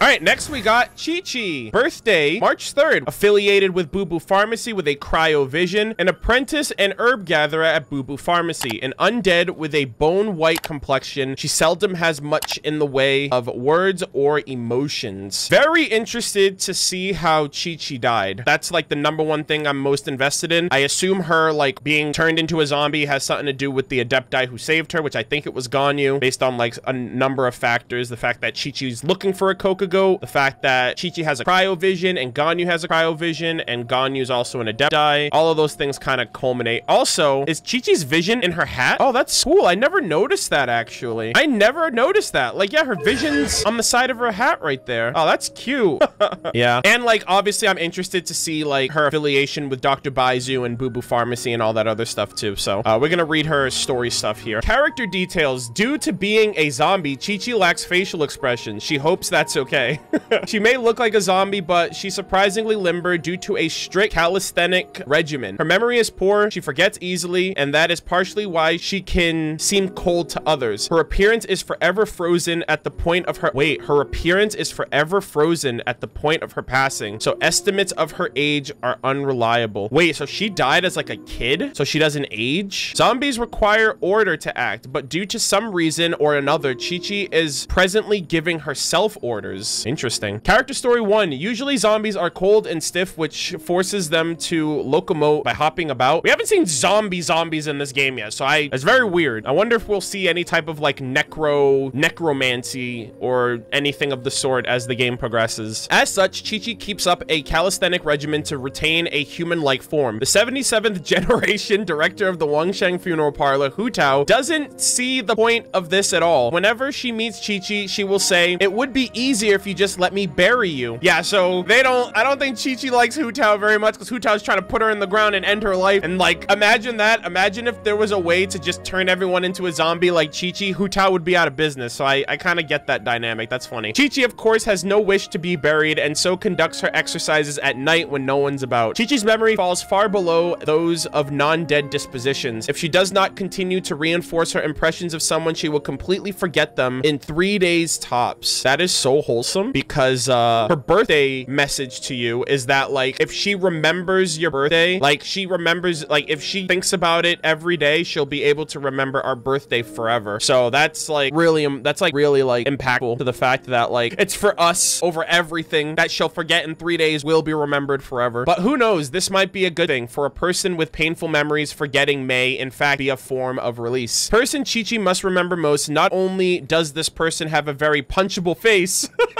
All right, next we got Qiqi. Birthday, March 3rd. Affiliated with Bubu Pharmacy with a cryovision. An apprentice and herb gatherer at Bubu Pharmacy. An undead with a bone white complexion. She seldom has much in the way of words or emotions. Very interested to see how Qiqi died. That's like the number one thing I'm most invested in. I assume her like being turned into a zombie has something to do with the Adepti who saved her, which I think it was Ganyu, based on like a number of factors. The fact that Qiqi's looking for a Cocogoat, the fact that Qiqi has a cryovision and Ganyu has a cryovision, and Ganyu's also an Adepti. All of those things kind of culminate. Also, is Qiqi's vision in her hat? Oh, that's cool. I never noticed that actually. I never noticed that. Like, yeah, her vision's on the side of her hat right there. Oh, that's cute. yeah. And like, obviously, I'm interested to see like her affiliation with Dr. Baizhu and Bubu Pharmacy and all that other stuff too. So uh, we're gonna read her story stuff here. Character details. Due to being a zombie, Qiqi lacks facial expression. She hopes that's okay. she may look like a zombie, but she's surprisingly limber due to a strict calisthenic regimen. Her memory is poor, she forgets easily, and that is partially why she can seem cold to others. Her appearance is forever frozen at the point of her- wait, her appearance is forever frozen at the point of her passing, so estimates of her age are unreliable. Wait, so she died as like a kid? So she doesn't age? Zombies require order to act, but due to some reason or another, Qiqi is presently giving herself orders. Interesting. Character story one. Usually zombies are cold and stiff, which forces them to locomote by hopping about. We haven't seen zombie zombies in this game yet, so I it's very weird. I wonder if we'll see any type of like necro necromancy or anything of the sort as the game progresses. As such, Qiqi keeps up a calisthenic regimen to retain a human-like form. The 77th generation director of the Wangsheng funeral parlor, Hu Tao, doesn't see the point of this at all. Whenever she meets Qiqi, she will say, it would be easier if you just let me bury you. Yeah, so they don't, I don't think Qiqi likes Hu Tao very much because Hu Tao's trying to put her in the ground and end her life. And like, imagine that. Imagine if there was a way to just turn everyone into a zombie like Qiqi, Hu Tao would be out of business. So I, I kind of get that dynamic. That's funny. Qiqi, of course, has no wish to be buried and so conducts her exercises at night when no one's about. Qiqi's memory falls far below those of non-dead dispositions. If she does not continue to reinforce her impressions of someone, she will completely forget them in three days tops. That is so wholesome because uh, her birthday message to you is that like, if she remembers your birthday, like she remembers, like if she thinks about it every day, she'll be able to remember our birthday forever. So that's like really, um, that's like really like impactful to the fact that like, it's for us over everything that she'll forget in three days will be remembered forever. But who knows, this might be a good thing for a person with painful memories forgetting may in fact be a form of release. Person Qiqi must remember most, not only does this person have a very punchable face,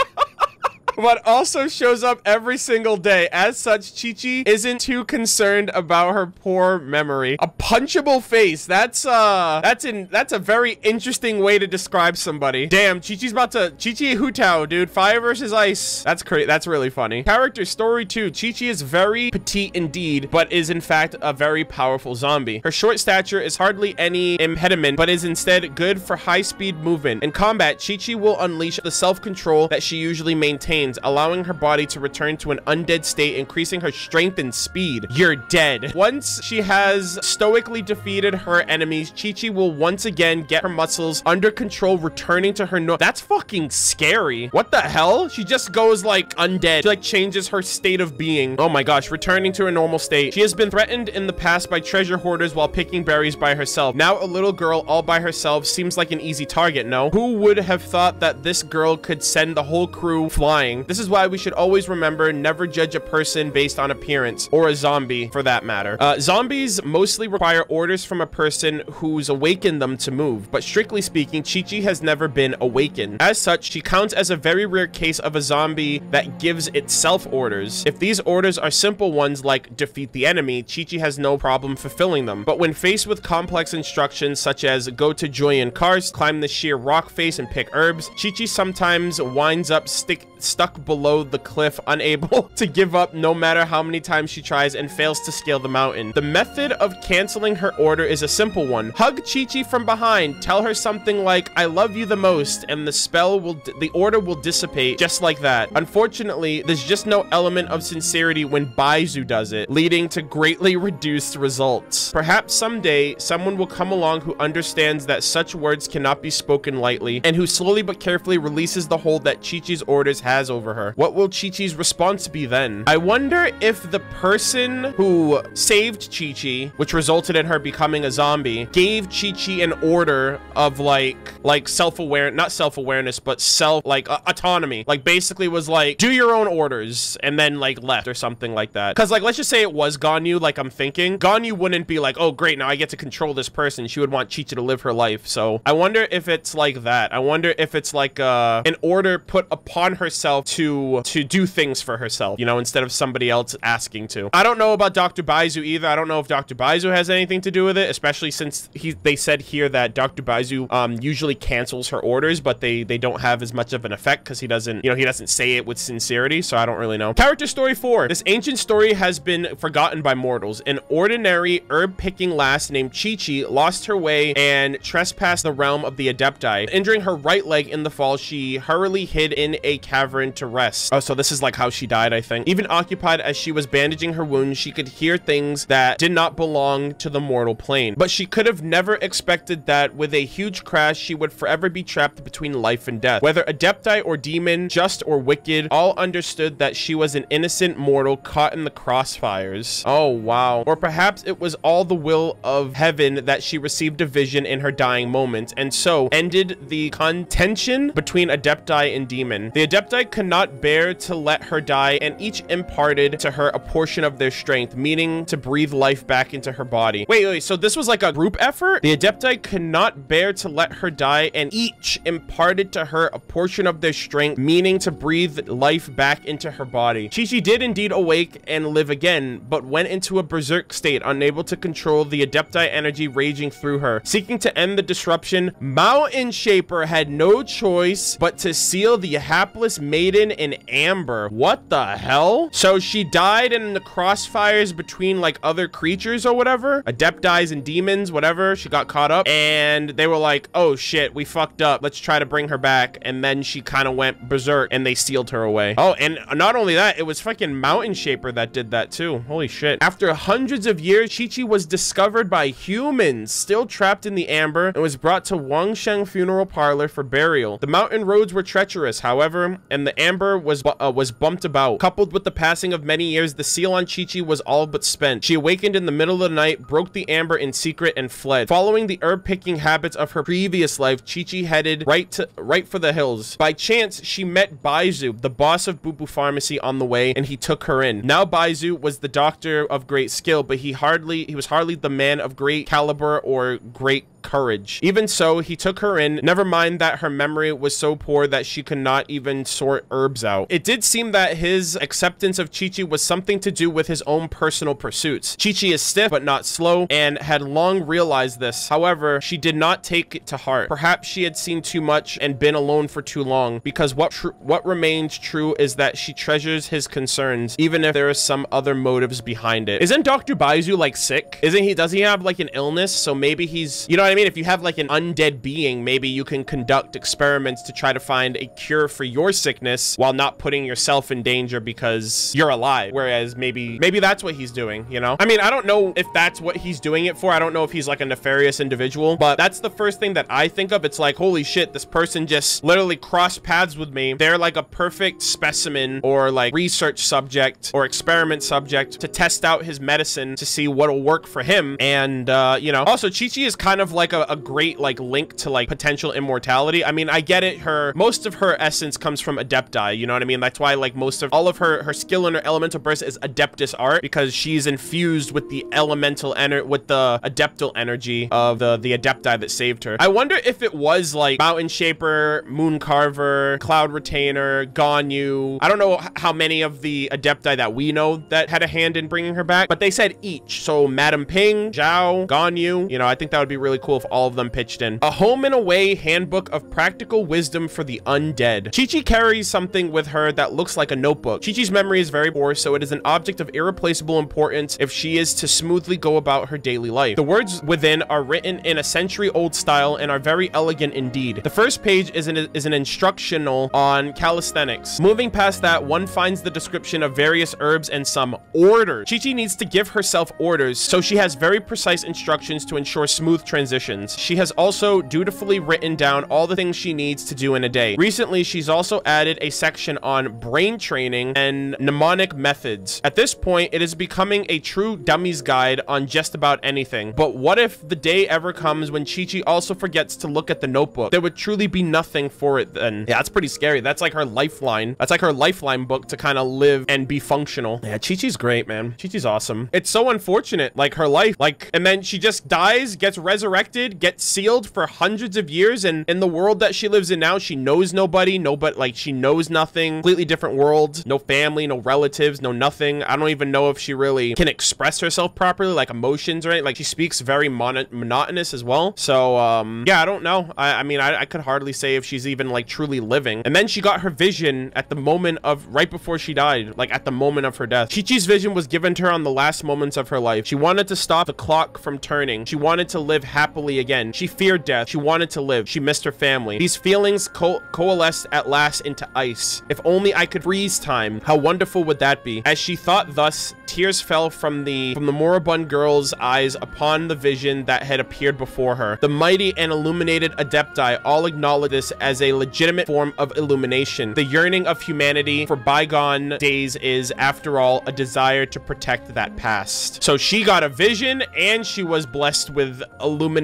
but also shows up every single day. As such, Qiqi isn't too concerned about her poor memory. A punchable face. That's uh that's in that's a very interesting way to describe somebody. Damn, Qiqi's about to Qiqi Hu Tao, dude. Fire versus ice. That's crazy. That's really funny. Character story 2. Qiqi is very petite indeed, but is in fact a very powerful zombie. Her short stature is hardly any impediment, but is instead good for high-speed movement. In combat, Qiqi will unleash the self-control that she usually maintains allowing her body to return to an undead state, increasing her strength and speed. You're dead. Once she has stoically defeated her enemies, Qiqi will once again get her muscles under control, returning to her no- That's fucking scary. What the hell? She just goes like undead. She like changes her state of being. Oh my gosh, returning to her normal state. She has been threatened in the past by treasure hoarders while picking berries by herself. Now a little girl all by herself seems like an easy target, no? Who would have thought that this girl could send the whole crew flying? This is why we should always remember never judge a person based on appearance or a zombie for that matter. Uh, zombies mostly require orders from a person who's awakened them to move, but strictly speaking, Qiqi has never been awakened. As such, she counts as a very rare case of a zombie that gives itself orders. If these orders are simple ones like defeat the enemy, Qiqi has no problem fulfilling them. But when faced with complex instructions such as go to Jueyun Karst, climb the sheer rock face and pick herbs, Qiqi sometimes winds up stick stuck below the cliff, unable to give up no matter how many times she tries and fails to scale the mountain. The method of canceling her order is a simple one. Hug Qiqi from behind, tell her something like, I love you the most, and the spell will, the order will dissipate just like that. Unfortunately, there's just no element of sincerity when Baizhu does it, leading to greatly reduced results. Perhaps someday, someone will come along who understands that such words cannot be spoken lightly, and who slowly but carefully releases the hold that Qiqi's orders has has over her. What will Qiqi's response be then? I wonder if the person who saved Qiqi, which resulted in her becoming a zombie, gave Qiqi an order of like, like self-aware, not self-awareness, but self, like uh, autonomy. Like basically was like, do your own orders and then like left or something like that. Cause like, let's just say it was Ganyu, like I'm thinking. Ganyu wouldn't be like, oh great, now I get to control this person. She would want Qiqi to live her life. So I wonder if it's like that. I wonder if it's like uh, an order put upon herself to to do things for herself, you know, instead of somebody else asking to. I don't know about Dr. Baizhu either. I don't know if Dr. Baizhu has anything to do with it, especially since he they said here that Dr. Baizhu um, usually cancels her orders, but they they don't have as much of an effect because he doesn't, you know, he doesn't say it with sincerity. So I don't really know. Character story four. This ancient story has been forgotten by mortals. An ordinary herb picking lass named Qiqi lost her way and trespassed the realm of the Adepti. Injuring her right leg in the fall, she hurriedly hid in a cavern to rest. Oh, so this is like how she died, I think. Even occupied as she was bandaging her wounds, she could hear things that did not belong to the mortal plane. But she could have never expected that with a huge crash, she would forever be trapped between life and death. Whether Adepti or demon, just or wicked, all understood that she was an innocent mortal caught in the crossfires. Oh, wow. Or perhaps it was all the will of heaven that she received a vision in her dying moments, and so ended the contention between Adepti and demon. The Adepti could not bear to let her die, and each imparted to her a portion of their strength, meaning to breathe life back into her body. Wait, wait, so this was like a group effort? The Adepti could not bear to let her die, and each imparted to her a portion of their strength, meaning to breathe life back into her body. Qiqi did indeed awake and live again, but went into a berserk state, unable to control the Adepti energy raging through her. Seeking to end the disruption, Mountain Shaper had no choice but to seal the hapless maiden in amber. What the hell? So she died in the crossfires between like other creatures or whatever? Adeptis and demons, whatever. She got caught up and they were like, oh shit, we fucked up. Let's try to bring her back. And then she kind of went berserk and they sealed her away. Oh, and not only that, it was fucking Mountain Shaper that did that too. Holy shit. After hundreds of years, Qiqi was discovered by humans, still trapped in the amber, and was brought to Wangsheng Funeral Parlor for burial. The mountain roads were treacherous, however, and the amber was uh, was bumped about. Coupled with the passing of many years, the seal on Qiqi was all but spent. She awakened in the middle of the night, broke the amber in secret, and fled. Following the herb-picking habits of her previous life, Qiqi headed right to right for the hills. By chance, she met Baizhu, the boss of Bubu Pharmacy, on the way, and he took her in. Now Baizhu was the doctor of great skill, but he hardly he was hardly the man of great caliber or great courage. Even so, he took her in, never mind that her memory was so poor that she could not even sort herbs out. It did seem that his acceptance of Qiqi was something to do with his own personal pursuits. Qiqi is stiff but not slow and had long realized this. However, she did not take it to heart. Perhaps she had seen too much and been alone for too long because what what remains true is that she treasures his concerns even if there are some other motives behind it. Isn't Dr. Baizhu like sick? Isn't he does he have like an illness? So maybe he's you know what I mean? If you have like an undead being, maybe you can conduct experiments to try to find a cure for your sickness while not putting yourself in danger because you're alive. Whereas maybe, maybe that's what he's doing, you know? I mean, I don't know if that's what he's doing it for. I don't know if he's like a nefarious individual, but that's the first thing that I think of. It's like, holy shit, this person just literally crossed paths with me. They're like a perfect specimen or like research subject or experiment subject to test out his medicine to see what'll work for him. And, uh, you know, also Qiqi is kind of like a, a great like link to like potential immortality. I mean, I get it. Her most of her essence comes from Adepti. You know what I mean? That's why like most of all of her her skill and her elemental burst is Adeptus art because she's infused with the elemental energy with the Adeptal energy of the the Adepti that saved her. I wonder if it was like Mountain Shaper, Moon Carver, Cloud Retainer, Ganyu. I don't know how many of the Adepti that we know that had a hand in bringing her back, but they said each. So Madam Ping, Xiao, Ganyu. You know, I think that would be really cool if all of them pitched in. A Home and Away Handbook of Practical Wisdom for the Undead. Qiqi carries something with her that looks like a notebook. Qiqi's memory is very poor, so it is an object of irreplaceable importance if she is to smoothly go about her daily life. The words within are written in a century-old style and are very elegant indeed. The first page is an, is an instructional on calisthenics. Moving past that, one finds the description of various herbs and some orders. Qiqi needs to give herself orders, so she has very precise instructions to ensure smooth transition positions. She has also dutifully written down all the things she needs to do in a day. Recently, she's also added a section on brain training and mnemonic methods. At this point, it is becoming a true dummy's guide on just about anything. But what if the day ever comes when Qiqi also forgets to look at the notebook? There would truly be nothing for it then. Yeah, that's pretty scary. That's like her lifeline. That's like her lifeline book to kind of live and be functional. Yeah, Qiqi's great, man. Qiqi's awesome. It's so unfortunate, like her life. Like, and then she just dies, gets resurrected, gets sealed for hundreds of years, and in the world that she lives in now, she knows nobody, nobody, like, she knows nothing. Completely different world. No family, no relatives, no nothing. I don't even know if she really can express herself properly, like emotions anything. Like, she speaks very mon monotonous as well. So, um, yeah, I don't know. I, I mean, I, I could hardly say if she's even, like, truly living. And then she got her vision at the moment of, right before she died, like, at the moment of her death. Qiqi's vision was given to her on the last moments of her life. She wanted to stop the clock from turning. She wanted to live happily again. She feared death. She wanted to live. She missed her family. These feelings co coalesced at last into ice. If only I could freeze time. How wonderful would that be? As she thought thus, tears fell from the from the moribund girl's eyes upon the vision that had appeared before her. The mighty and illuminated Adepti all acknowledged this as a legitimate form of illumination. The yearning of humanity for bygone days is, after all, a desire to protect that past. So she got a vision and she was blessed with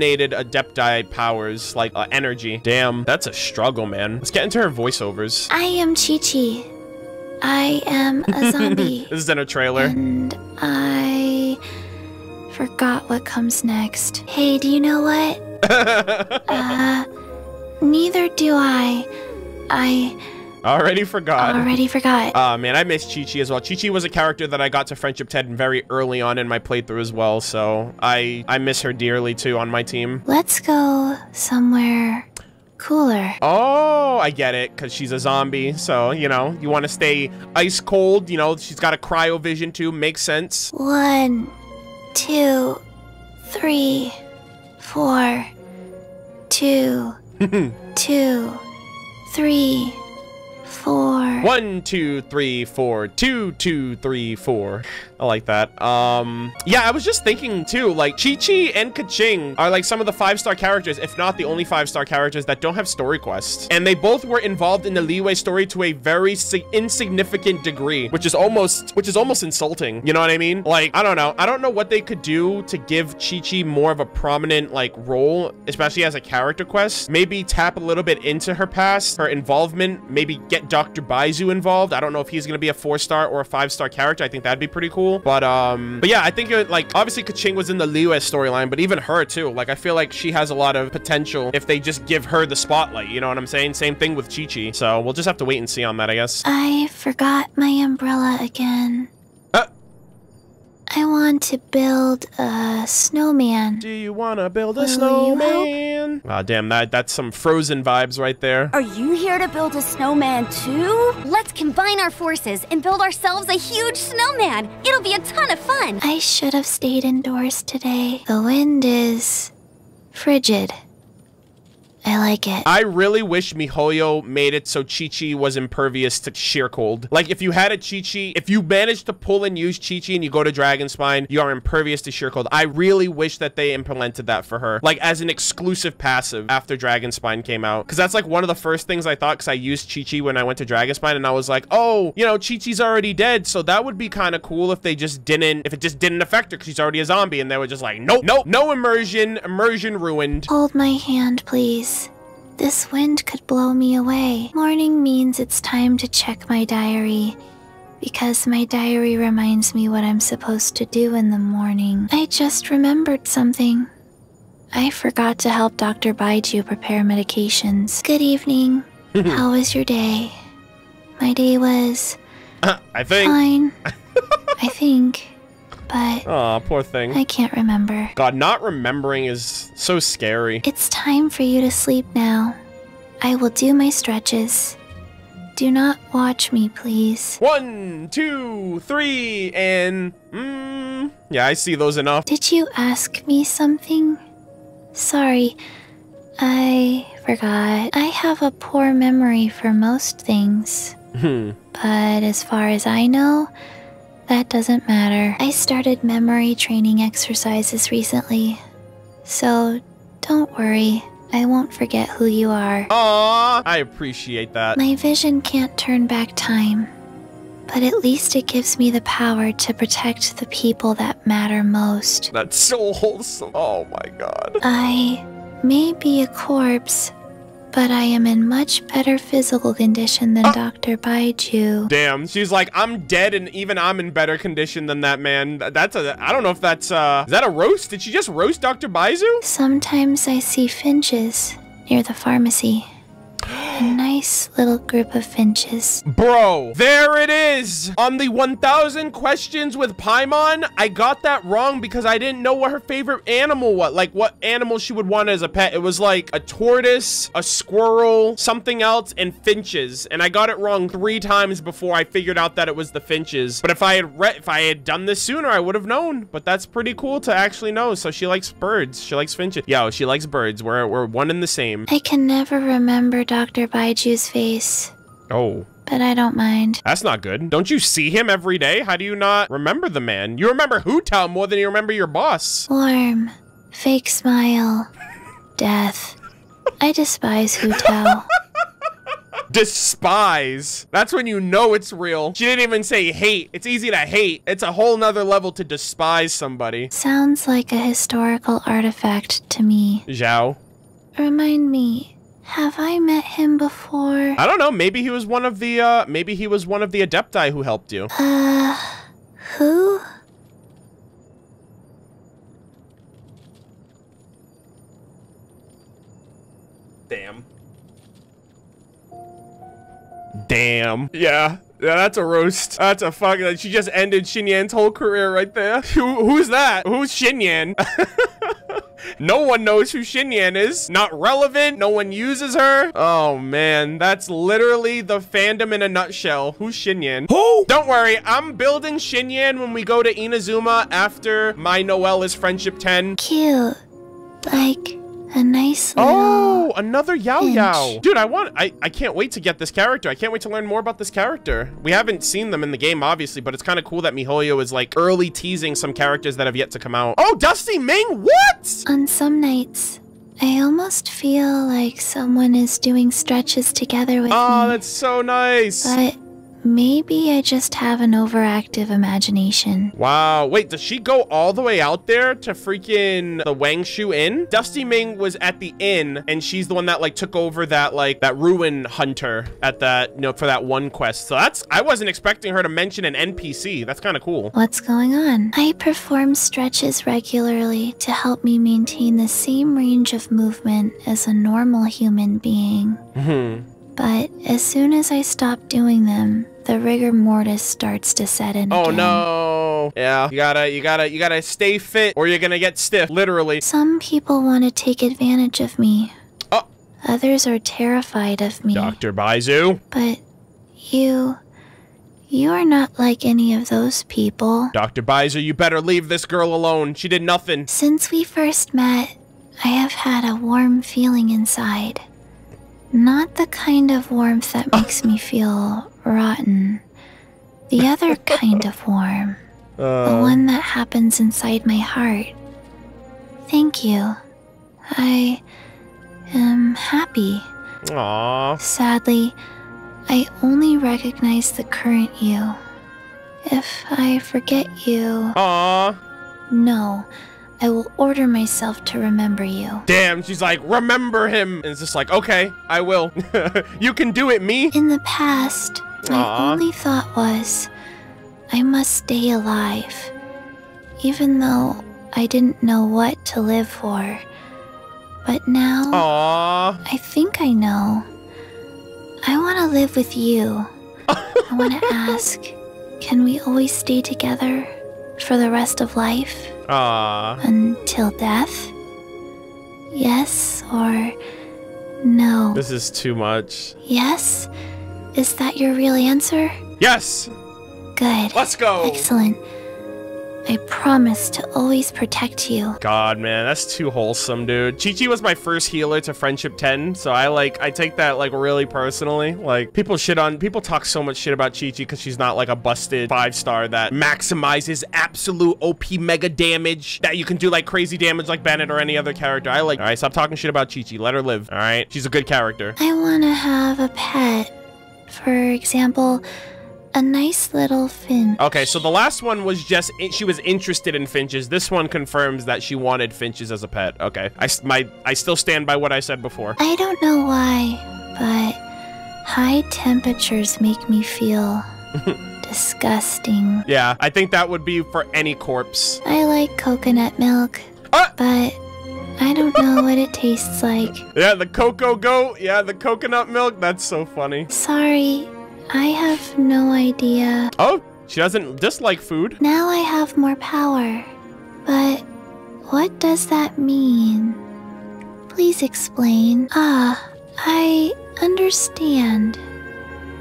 illuminated Adepti powers, like uh, energy. Damn, that's a struggle, man. Let's get into her voiceovers. I am Qiqi. I am a zombie. this is in a trailer. And I forgot what comes next. Hey, do you know what? uh, neither do I. I already forgot. Already forgot. Oh, uh, man, I miss Qiqi as well. Qiqi was a character that I got to Friendship 10 very early on in my playthrough as well, so I I miss her dearly too on my team. Let's go somewhere cooler. Oh, I get it, because she's a zombie. So, you know, you want to stay ice cold. You know, she's got a cryo vision too. Makes sense. One, two, three, four, two, two, three, four. One, two, three, four. Two, two, three, four. I like that. Um, yeah, I was just thinking too, like Qiqi and Keqing are like some of the five-star characters, if not the only five-star characters that don't have story quests. And they both were involved in the Liyue story to a very insignificant degree, which is almost, which is almost insulting. You know what I mean? Like, I don't know. I don't know what they could do to give Qiqi more of a prominent like role, especially as a character quest. Maybe tap a little bit into her past, her involvement, maybe get Dr. Baizhu involved. I don't know if he's going to be a four-star or a five-star character. I think that'd be pretty cool. But um, but yeah, I think it, like obviously Keqing was in the Liyue storyline, but even her too. Like I feel like she has a lot of potential if they just give her the spotlight. You know what I'm saying? Same thing with Qiqi. So we'll just have to wait and see on that, I guess. I forgot my umbrella again. I want to build a snowman. Do you want to build a Will snowman? Ah, oh, damn, that that's some frozen vibes right there. Are you here to build a snowman too? Let's combine our forces and build ourselves a huge snowman. It'll be a ton of fun. I should have stayed indoors today. The wind is frigid. I like it. I really wish MiHoYo made it so Qiqi was impervious to sheer cold. Like, if you had a Qiqi, if you managed to pull and use Qiqi and you go to Dragon Spine, you are impervious to sheer cold. I really wish that they implemented that for her. Like, as an exclusive passive after Dragon Spine came out. Because that's, like, one of the first things I thought, because I used Qiqi when I went to Dragon Spine, and I was like, oh, you know, Qiqi's already dead, so that would be kind of cool if they just didn't, if it just didn't affect her, because she's already a zombie, and they were just like, nope, nope, no immersion, immersion ruined. Hold my hand, please. This wind could blow me away. Morning means it's time to check my diary. Because my diary reminds me what I'm supposed to do in the morning. I just remembered something. I forgot to help Dr. Baizhu prepare medications. Good evening. How was your day? My day was... Uh, I think... Fine. I think but... oh poor thing. I can't remember. God, not remembering is so scary. It's time for you to sleep now. I will do my stretches. Do not watch me, please. One, two, three, and... Mm, yeah, I see those enough. Did you ask me something? Sorry, I forgot. I have a poor memory for most things. Hmm. but as far as I know, that doesn't matter. I started memory training exercises recently. So, Don't worry, I won't forget who you are. Aw, I appreciate that. My vision can't turn back time, but at least it gives me the power to protect the people that matter most. That's so wholesome. Oh my god. I may be a corpse, but I am in much better physical condition than Dr. Baizhu. Damn, she's like, I'm dead and even I'm in better condition than that man. That's a, I don't know if that's, uh, is that a roast? Did she just roast Dr. Baizhu? Sometimes I see finches near the pharmacy. A nice little group of finches. Bro, there it is. On the 1000 questions with Paimon, I got that wrong because I didn't know what her favorite animal was. Like what animal she would want as a pet. It was like a tortoise, a squirrel, something else, and finches. And I got it wrong three times before I figured out that it was the finches. But if I had if I had done this sooner, I would have known. But that's pretty cool to actually know. So she likes birds. She likes finches. Yo, she likes birds. We're, we're one and the same. I can never remember Dr. Baizhu's face, Oh. but I don't mind. That's not good. Don't you see him every day? How do you not remember the man? You remember Hu Tao more than you remember your boss. Warm, fake smile, death. I despise Hu Tao. Despise. That's when you know it's real. She didn't even say hate. It's easy to hate. It's a whole nother level to despise somebody. Sounds like a historical artifact to me. Xiao. Remind me, have I met him before? I don't know. Maybe he was one of the, uh, maybe he was one of the Adepti who helped you. Uh, who? Damn. Damn. Yeah. Yeah, that's a roast. That's a fuck. She just ended Xinyan's whole career right there. Who, who's that? Who's Xinyan? no one knows who Xinyan is. Not relevant. No one uses her. Oh, man. That's literally the fandom in a nutshell. Who's Xinyan? Who? Don't worry. I'm building Xinyan when we go to Inazuma after my Noelle is Friendship 10. Cute. Like a nice. Oh, another Yao. Yao. Dude, I want I I can't wait to get this character. I can't wait to learn more about this character. We haven't seen them in the game obviously, but it's kind of cool that MiHoYo is like early teasing some characters that have yet to come out. Oh, Dusty Ming. What? On some nights, I almost feel like someone is doing stretches together with Oh, me. that's so nice. But maybe I just have an overactive imagination. Wow. Wait, does she go all the way out there to freaking the Wang Shu Inn? Dusty Ming was at the inn, and she's the one that like took over that like that ruin hunter at that you know for that one quest. So that's I wasn't expecting her to mention an NPC. That's kind of cool. What's going on? I perform stretches regularly to help me maintain the same range of movement as a normal human being. Hmm. But as soon as I stop doing them, the rigor mortis starts to set in Oh again. no. Yeah. You gotta you gotta you gotta stay fit or you're gonna get stiff, literally. Some people want to take advantage of me. Oh. Others are terrified of me. Dr. Baizhu. But you. You are not like any of those people. Dr. Baizhu, you better leave this girl alone. She did nothing. Since we first met, I have had a warm feeling inside. Not the kind of warmth that ah. makes me feel rotten. The other kind of warm. The Uh, one that happens inside my heart. Thank you. I am happy. aw. Sadly, I only recognize the current you. If I forget you, Aw. no, I will order myself to remember you. Damn, she's like, remember him. And it's just like, okay, I will. you can do it, me. In the past, my Aw. only thought was, I must stay alive. Even though I didn't know what to live for. But now, Aw. I think I know. I want to live with you. I want to ask, can we always stay together for the rest of life? Aw. Until death? Yes or no? This is too much. Yes? Is that your real answer? Yes, Good. let's go. Excellent. I promise to always protect you. God, man, that's too wholesome, dude. Qiqi was my first healer to Friendship 10, so I like, I take that like really personally. Like, people shit on, people talk so much shit about Qiqi because she's not like a busted five star that maximizes absolute OP mega damage that you can do like crazy damage like Bennett or any other character. I like, all right, stop talking shit about Qiqi. Let her live, all right? She's a good character. I want to have a pet. For example, a nice little finch. Okay, so the last one was just she was interested in finches. This one confirms that she wanted finches as a pet. Okay, I my I still stand by what I said before. I don't know why, but high temperatures make me feel disgusting. Yeah, I think that would be for any corpse. I like coconut milk, Ah! but I don't know what it tastes like. Yeah, the cocoa goat. Yeah, the coconut milk. That's so funny. Sorry, I have no idea. Oh, she doesn't dislike food. Now I have more power. But what does that mean? Please explain. Ah, I understand.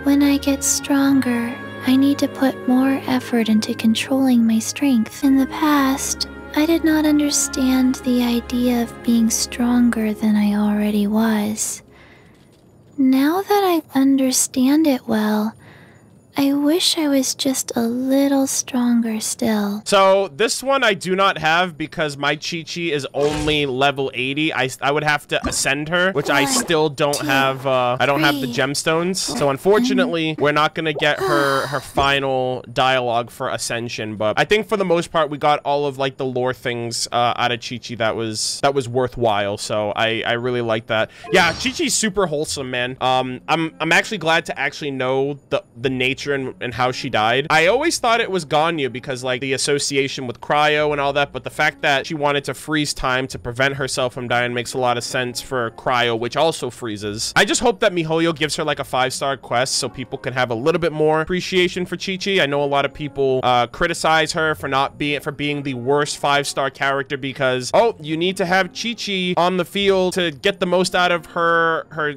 When I get stronger, I need to put more effort into controlling my strength. In the past, I did not understand the idea of being stronger than I already was. Now that I understand it well, I wish I was just a little stronger still. So this one I do not have because my Qiqi is only level 80. I, I would have to ascend her, which I still don't two, have. Uh, I don't have the gemstones. So unfortunately, we're not gonna get her her final dialogue for ascension. But I think for the most part, we got all of like the lore things uh, out of Qiqi that was that was worthwhile. So I I really like that. Yeah, Qiqi's super wholesome, man. Um, I'm I'm actually glad to actually know the the nature and, and how she died. I always thought it was Ganyu because like the association with Cryo and all that, but the fact that she wanted to freeze time to prevent herself from dying makes a lot of sense for Cryo, which also freezes. I just hope that MiHoYo gives her like a five-star quest so people can have a little bit more appreciation for Qiqi. I know a lot of people uh, criticize her for not being for being the worst five-star character because oh, you need to have Qiqi on the field to get the most out of her her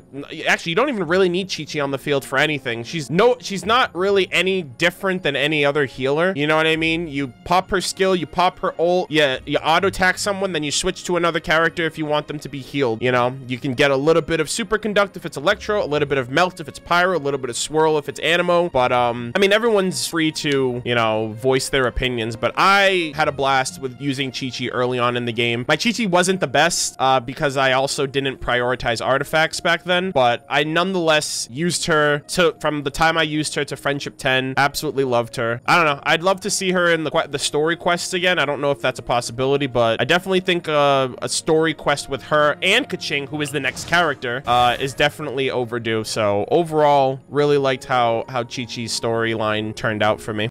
actually you don't even really need Qiqi on the field for anything. She's no she's not really any different than any other healer. You know what I mean? You pop her skill, you pop her ult, yeah, you auto attack someone, then you switch to another character if you want them to be healed. You know, you can get a little bit of superconduct if it's electro, a little bit of melt if it's pyro, a little bit of swirl if it's anemo. But um, I mean, everyone's free to you know voice their opinions. But I had a blast with using Qiqi early on in the game. My Qiqi wasn't the best uh, because I also didn't prioritize artifacts back then, but I nonetheless used her to from the time I used her to Friendship 10. Absolutely loved her. I don't know. I'd love to see her in the the story quests again. I don't know if that's a possibility, but I definitely think uh, a story quest with her and Keqing, who is the next character, uh, is definitely overdue. So overall, really liked how how Qiqi's storyline turned out for me.